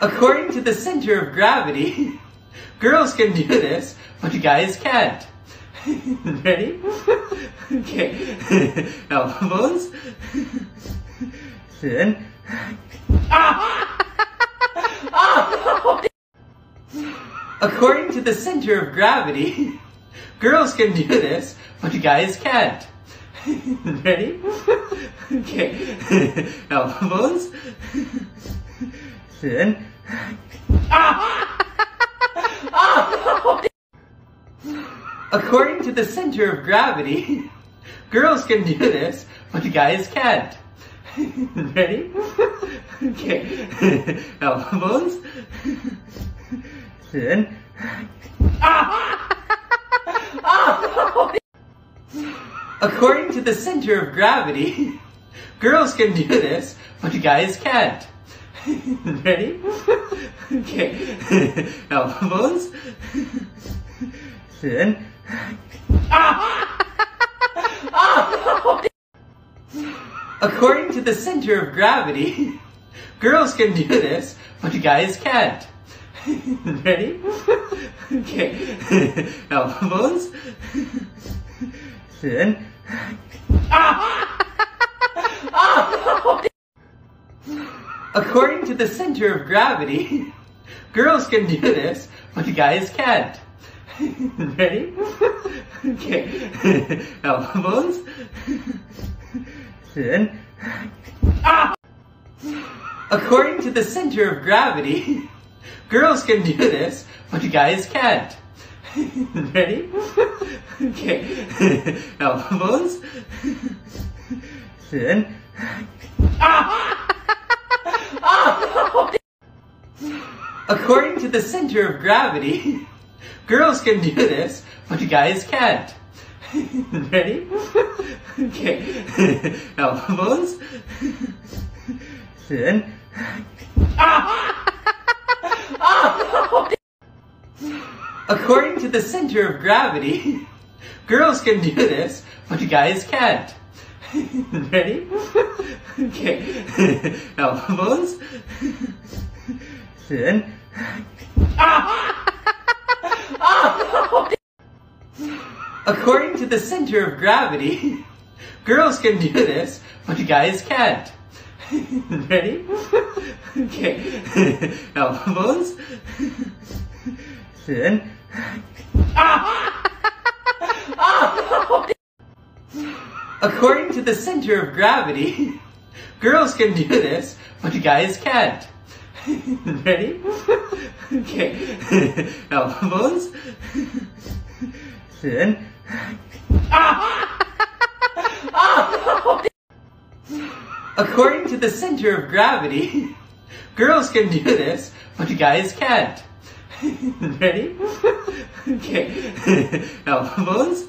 According to the center of gravity, girls can do this, but guys can't. Ready? okay. Elbows. Then. Ah! According to the center of gravity, girls can do this, but guys can't. Ready? okay. Elbows. According to the center of gravity, girls can do this, but guys can't. Ready? okay. Elbows. Then. According to the center of gravity, girls can do this, but guys can't. Ready? okay. Elbows. Then. Ah! According to the center of gravity, girls can do this, but guys can't. Ready? okay. Elbows. Then. Ah! According to the center of gravity, girls can do this, but guys can't. Ready? okay. Elbows. Then. Ah! According to the center of gravity, girls can do this, but guys can't. Ready? okay. Elbows. Then. According to the center of gravity, girls can do this, but guys can't. Ready? okay. Elbows. Then. According to the center of gravity, girls can do this, but guys can't. Ready? okay. Elbows. Then. Ah! According to the center of gravity, girls can do this, but guys can't. Ready? okay. Elbows. Then. According to the center of gravity, girls can do this, but guys can't. Ready? okay. Elbows. Then. According to the center of gravity, girls can do this, but guys can't. Ready? okay. Elbows.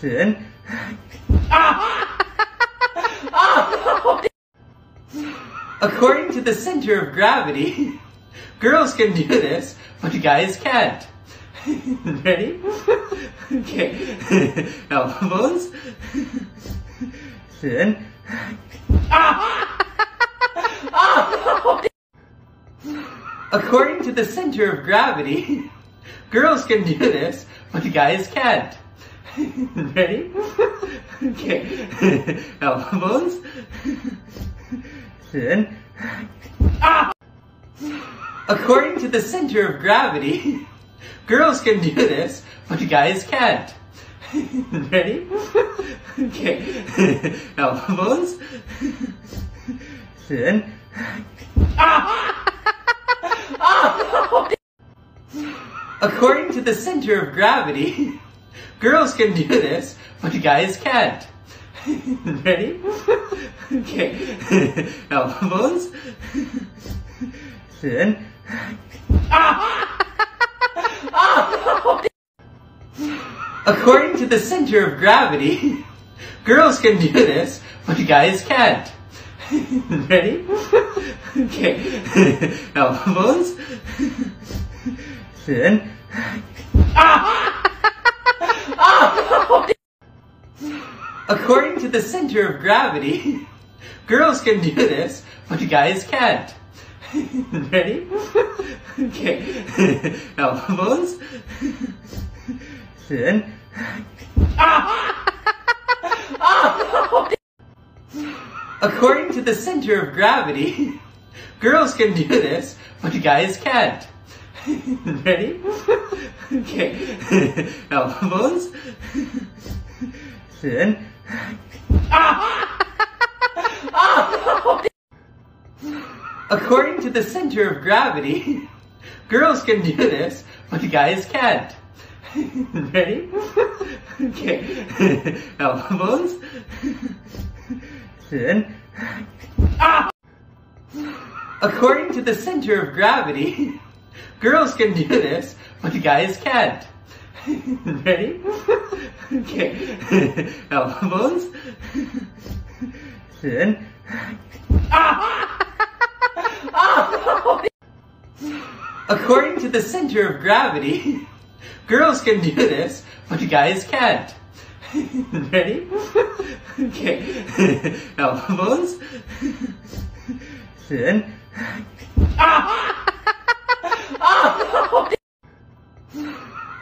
Then. According to the center of gravity, girls can do this, but guys can't. Ready? okay. Elbows. Then. According to the center of gravity, girls can do this, but guys can't. Ready? okay. Elbows. Then. Ah! According to the center of gravity, girls can do this, but guys can't. Ready? okay. Elbows. Then. Ah! ah! According to the center of gravity, girls can do this, but guys can't. Ready? okay. Elbows. Then. Ah! According to the center of gravity, girls can do this, but guys can't. Ready? okay. Elbows. Then. According to the center of gravity, Girls can do this, but guys can't. Ready? Okay. Elbows. Then. According to the center of gravity, girls can do this, but guys can't. Ready? Okay. Elbows. Then. ah! According to the center of gravity, girls can do this, but guys can't. Ready? Okay. Elbows. Then. Ah! According to the center of gravity, girls can do this, but guys can't. Ready? Okay. Elbows. Then. Ah! According to the center of gravity, girls can do this, but guys can't. Ready? Okay. Elbows. Then.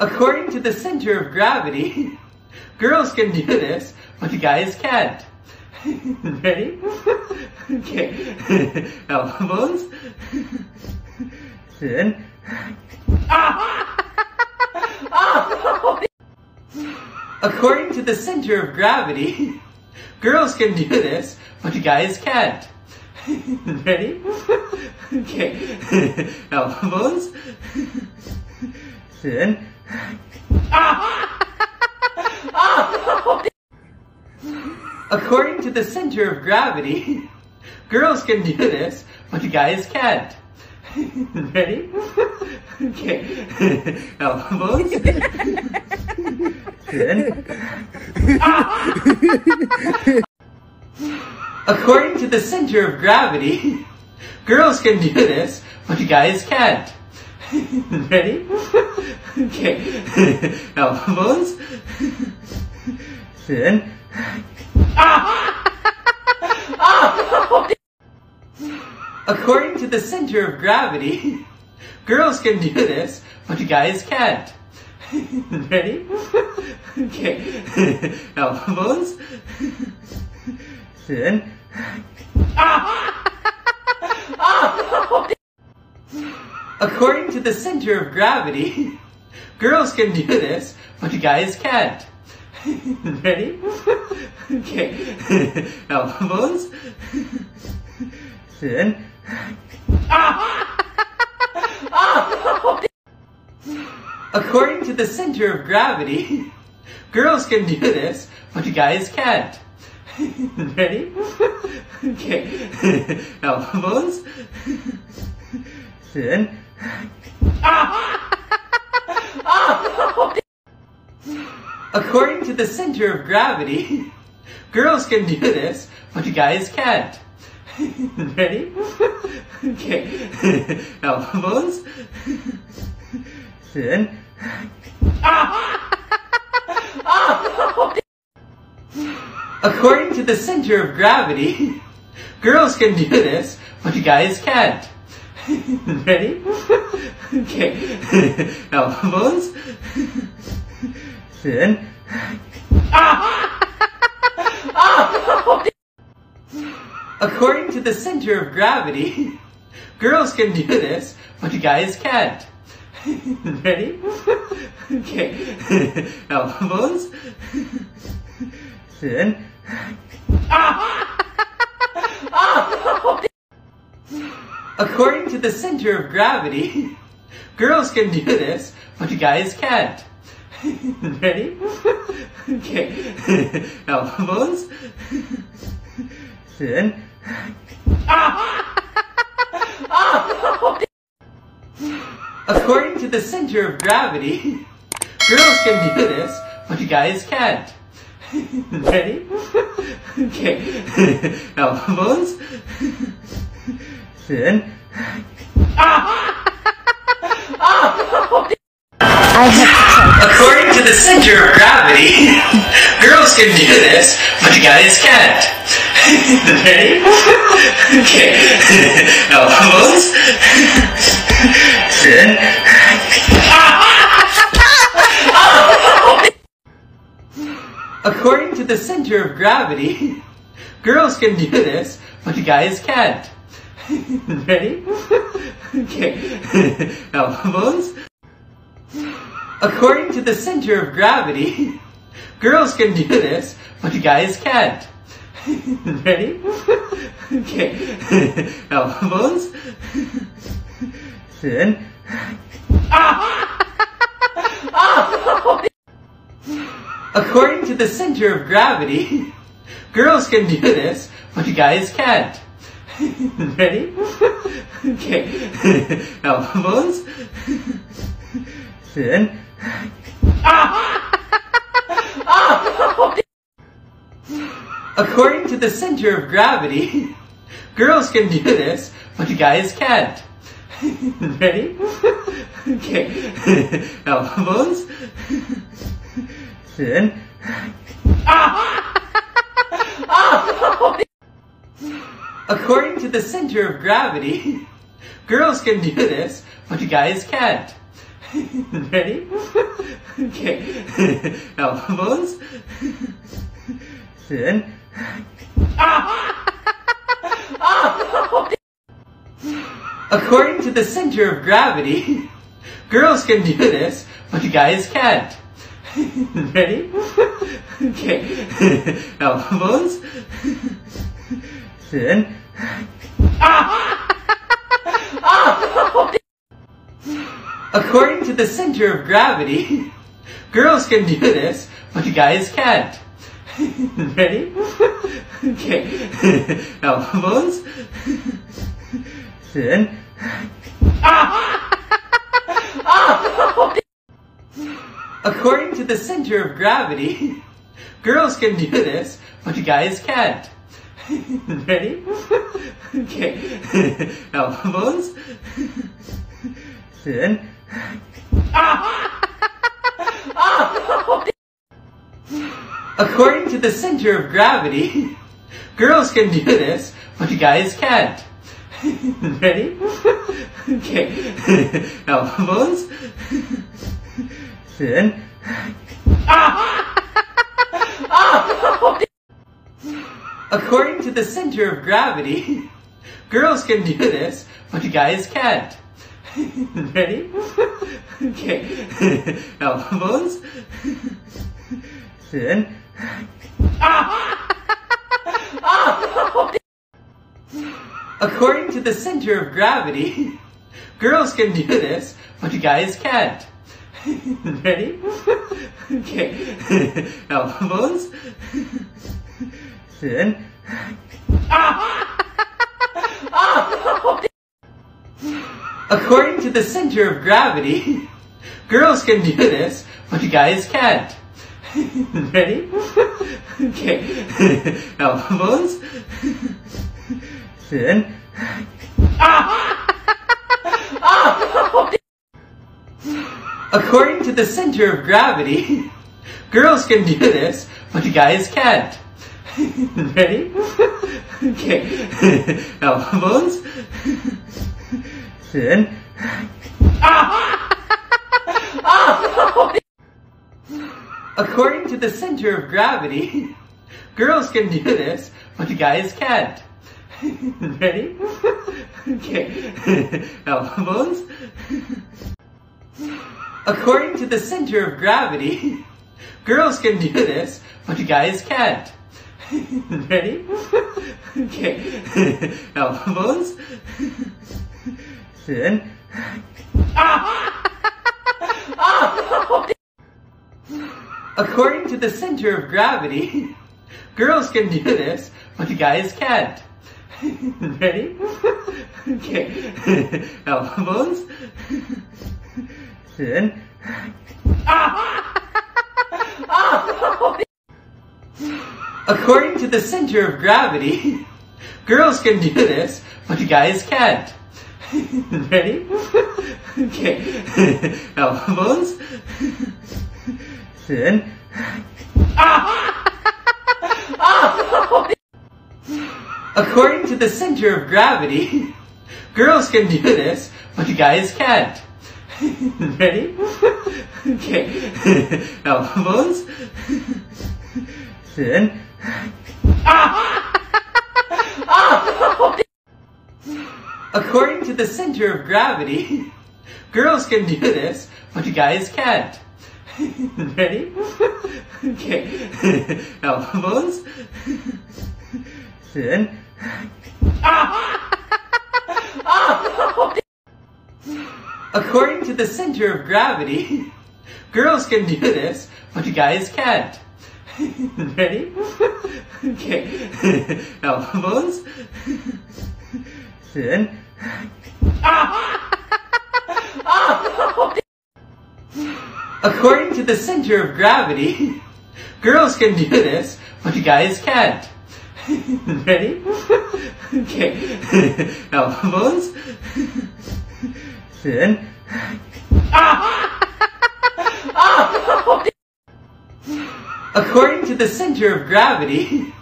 According to the center of gravity, girls can do this, but guys can't. Ready? Okay. Elbows. Then. Ah! According to the center of gravity, girls can do this, but guys can't. Ready? Okay. Elbows. Then. According to the center of gravity, girls can do this, but guys can't. Ready? Okay. Elbows. According to the center of gravity, girls can do this, but guys can't. Ready? Okay. Elbows. Then. Ah! According to the center of gravity, girls can do this, but guys can't. Ready? Okay. Elbows. Then. Ah. According to the center of gravity, girls can do this, but guys can't. Ready? Okay. Elbows. Then. Ah! According to the center of gravity, girls can do this, but guys can't. Ready? Okay. Elbows. Then. According to the center of gravity, girls can do this, but guys can't. Ready? Okay. Elbows. Then. Ah! According to the center of gravity, girls can do this, but guys can't. Ready? Okay. Elbows. Then. Ah! Ah! According to the center of gravity, girls can do this, but guys can't. Ready? Okay. Elbows. Then. According to the center of gravity, girls can do this, but guys can't. Ready? Okay. Elbows. Then. Ah! ah! According to the center of gravity, girls can do this, but guys can't. Ready? Okay. Elbows. Then. I have According to the center of gravity, girls can do this, but guys can't. Ready? Okay. Elbows. Then. According to the center of gravity, girls can do this, but guys can't. Ready? Okay. Elbows. According to the center of gravity, girls can do this, but guys can't. Ready? Okay. Elbows. Then. Ah! ah! According to the center of gravity, girls can do this, but guys can't. Ready? Okay. Elbows. Then. According to the center of gravity, girls can do this, but guys can't. Ready? Okay. Elbows. Then. Ah! According to the center of gravity, girls can do this, but guys can't. Ready? Okay. Elbows. Then. According to the center of gravity, girls can do this, but guys can't. Ready? Okay. Elbows. Then. According to the center of gravity, girls can do this, but guys can't. Ready? Okay. Elbows. Then. Ah! According to the center of gravity, girls can do this, but guys can't. Ready? Okay. Elbows. Then. Ah! According to the center of gravity, girls can do this, but guys can't. Ready? Okay. Elbows. Then. Ah. According to the center of gravity, girls can do this, but guys can't. Ready? Okay. Elbows. Then. According to the center of gravity, girls can do this, but guys can't. Ready? Okay. Elbows. Then. Ah! According to the center of gravity, girls can do this, but guys can't. Ready? Okay. Elbows. Then. Ah! ah! According to the center of gravity, girls can do this, but guys can't. Ready? Okay. Elbows. Then. Ah! Ah! According to the center of gravity, girls can do this, but guys can't. Ready? Okay. Elbows. According to the center of gravity, girls can do this, but guys can't. Ready? Okay. Elbows. Then. Ah! Ah! According to the center of gravity, girls can do this, but guys can't. Ready? Okay. Elbows. Then. Ah! According to the center of gravity, girls can do this, but guys can't. Ready? Okay. Elbows. According to the center of gravity, girls can do this, but guys can't. Ready? okay. Elbows. Then. According to the center of gravity, girls can do this, but guys can't. Ready? okay. Elbows. Then. Ah! Ah! According to the center of gravity, girls can do this, but guys can't. Ready? okay. Elbows. Then. According to the center of gravity, girls can do this, but guys can't. Ready? okay. Elbows. Then. Ah! According to the center of gravity,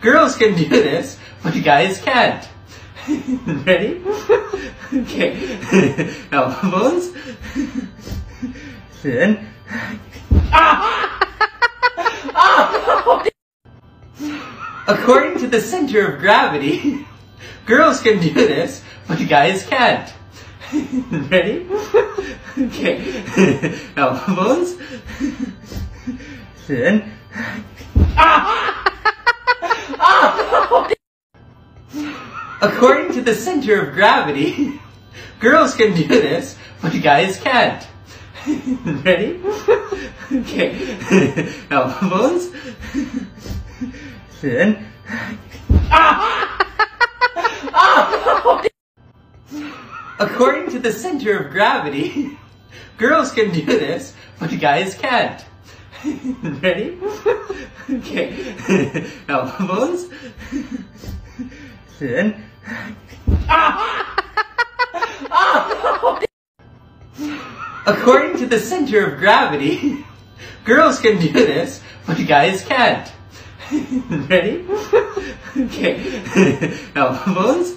girls can do this, but guys can't. Ready? okay. Elbows. Then. Ah! Ah! According to the center of gravity, girls can do this, but guys can't. Ready? okay. Elbows. Then. According to the center of gravity, girls can do this, but guys can't. Ready? okay. Elbows. Then. Ah! ah! According to the center of gravity, girls can do this, but guys can't. Ready? okay. Elbows. Then. According to the center of gravity, girls can do this, but guys can't. Ready? okay. Elbows.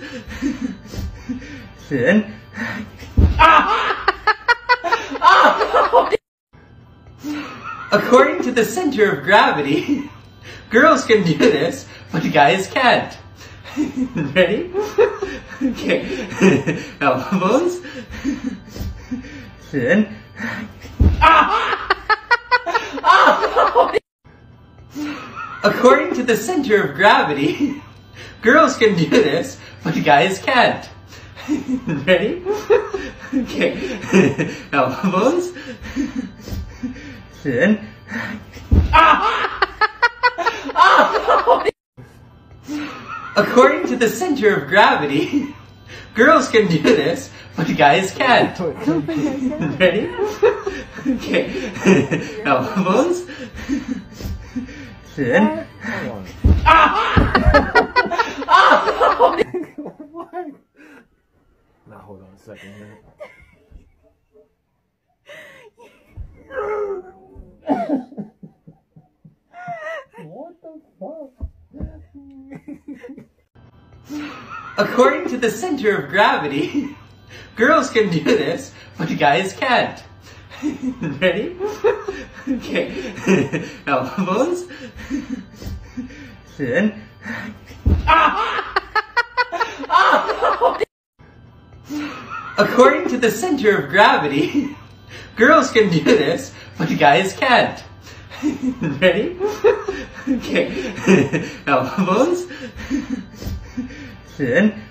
Then. Ah! According to the center of gravity, girls can do this, but guys can't. Ready? okay. Elbows. According to the center of gravity, girls can do this, but guys can't. Ready? okay. Elbows. Then. According to the center of gravity, girls can do this, but guys can't. Ready? okay. Elbows. Then. Now hold on a second here. what the fuck? According to the center of gravity, girls can do this, but guys can't. Ready? okay. Elbows. Then. Ah. According to the center of gravity, girls can do this, but guys can't. Ready? okay. Elbows. Then.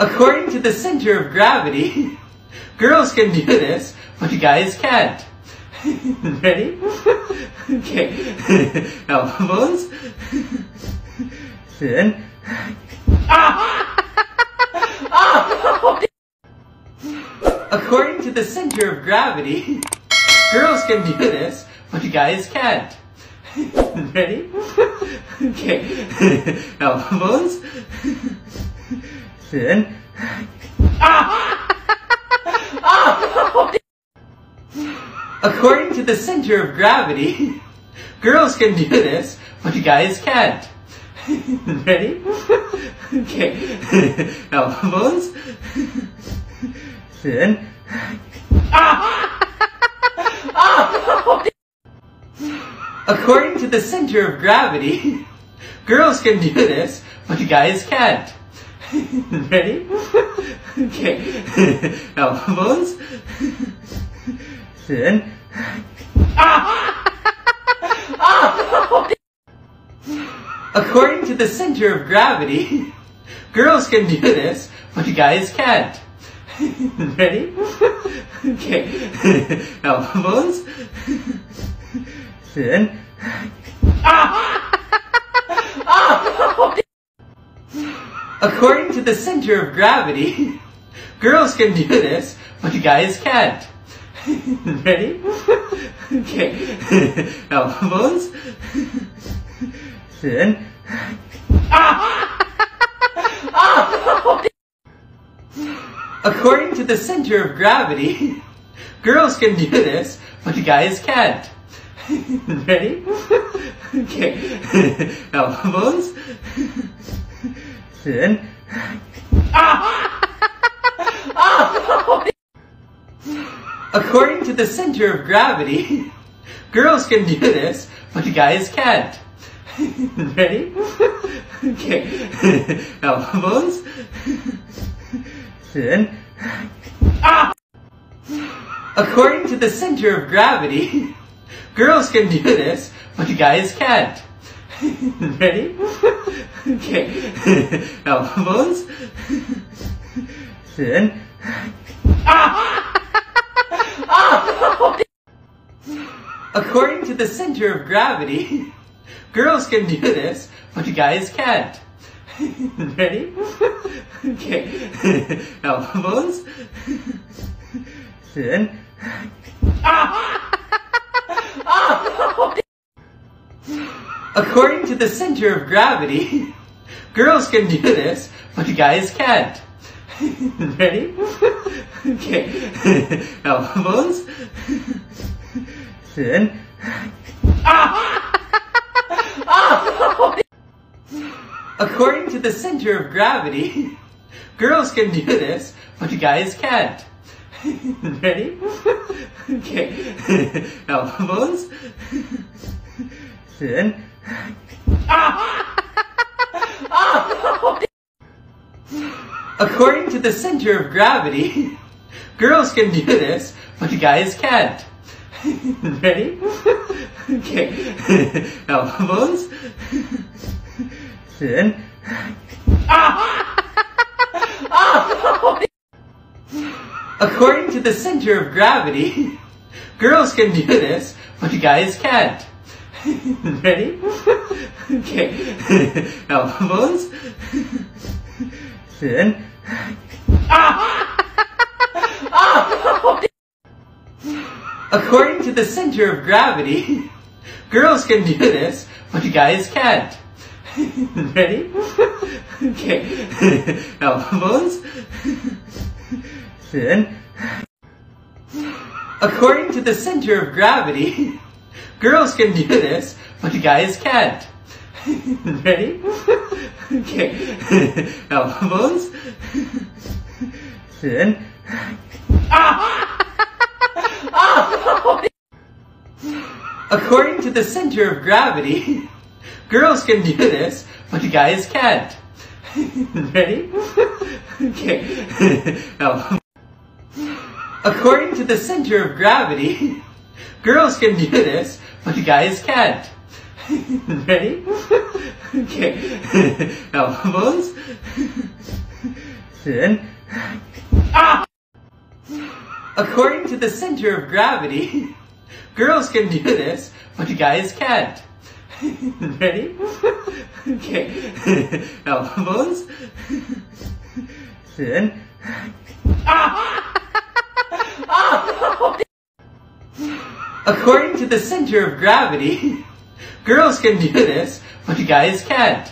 According to the center of gravity, girls can do this, but guys can't. Ready? okay. Elbows. Then. Ah. ah! According to the center of gravity, girls can do this, but guys can't. Ready? okay. Elbows. Then. According to the center of gravity, Girls can do this, but guys can't. Ready? okay. Elbows. Then. According to the center of gravity, girls can do this, but guys can't. Ready? okay. Elbows. Then. Ah! According to the center of gravity, girls can do this, but guys can't. Ready? okay. Elbows. Then. According to the center of gravity, girls can do this, but guys can't. Ready? okay. Elbows. Then. Ah! According to the center of gravity, girls can do this, but guys can't. Ready? okay. Elbows. According to the center of gravity, girls can do this, but guys can't. Ready? okay. Elbows. Then. Ah! According to the center of gravity, girls can do this, but guys can't. Ready? Okay. Elbows. Then. Ah! ah! According to the center of gravity, girls can do this, but guys can't. Ready? okay. Elbows. Then. Ah! Ah! According to the center of gravity, girls can do this, but guys can't. Ready? okay. Elbows. Then. Ah. According to the center of gravity, girls can do this, but guys can't. Ready? okay. Elbows. Then. According to the center of gravity, girls can do this, but guys can't. Ready? okay. Elbows. Then. According to the center of gravity, girls can do this, but guys can't. Ready? Okay. Elbows. Then. Ah. According to the center of gravity, girls can do this, but guys can't. Ready? okay. Elbows. Then. According to the center of gravity, girls can do this, but guys can't. Ready? okay. Elbows. Then. Ah according to the center of gravity, girls can do this, but guys can't. Ready? okay. Elbows. According to the center of gravity, girls can do this, but guys can't. Ready? okay. Elbows. Then. Ah! According to the center of gravity, girls can do this, but guys can't. Ready? okay. Elbows. Then. Ah! According to the center of gravity, girls can do this, but guys can't.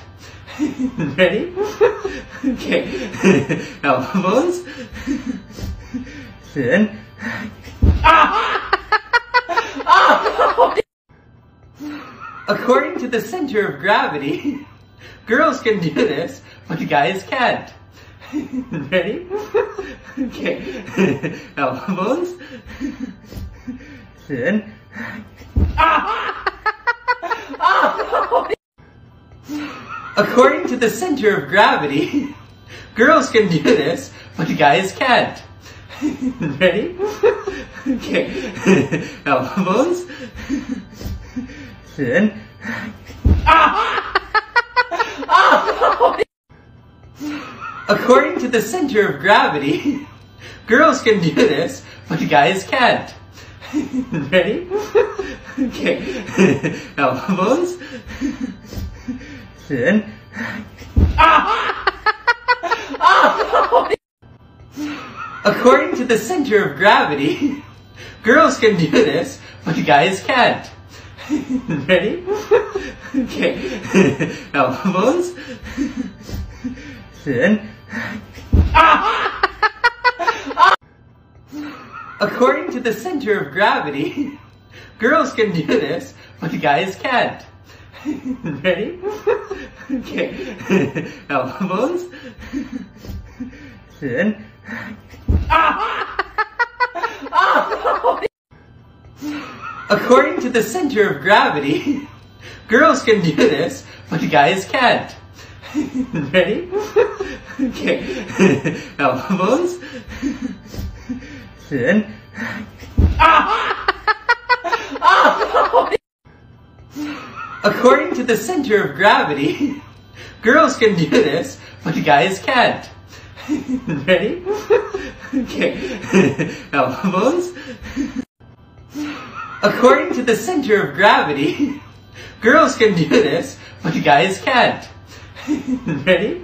Ready? okay. Elbows. Then. Ah! ah! According to the center of gravity, girls can do this, but guys can't. Ready? Okay. Elbows. Then. According to the center of gravity, girls can do this, but guys can't. Ready? Okay. Elbows. Then. Ah! According to the center of gravity, girls can do this, but guys can't. Ready? Okay. Elbows. According to the center of gravity, girls can do this, but guys can't. Ready? Okay. Elbows. Then. According to the center of gravity, girls can do this, but guys can't. Ready? Okay. Elbows. Then. Ah. According to the center of gravity, girls can do this, but guys can't. Ready? Okay. Elbows. Then. According to the center of gravity, girls can do this, but guys can't. Ready? Okay. Elbows. According to the center of gravity, girls can do this, but guys can't. Ready?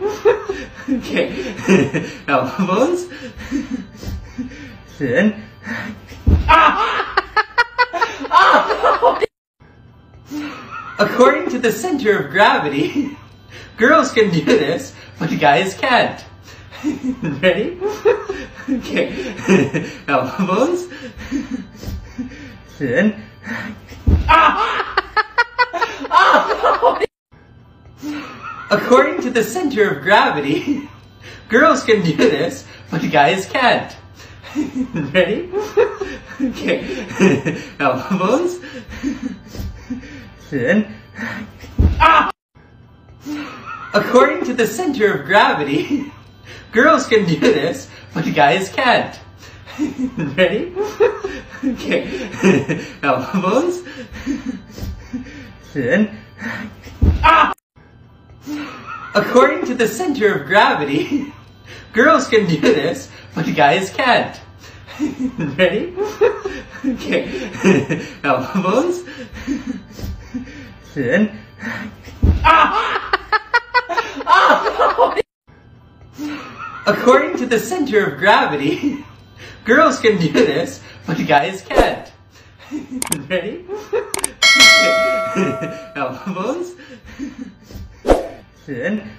Okay. Elbows. Then. According to the center of gravity, girls can do this, but guys can't. Ready? Okay. Elbows. Then. Ah! According to the center of gravity, girls can do this, but guys can't. Ready? Okay. Elbows. Then. Ah! According to the center of gravity, girls can do this, but guys can't. Ready? Okay. Elbows. Then. Ah! According to the center of gravity, girls can do this, but guys can't. Ready? Okay. Elbows. According to the center of gravity, girls can do this, but guys can't. Ready? Elbows. Then.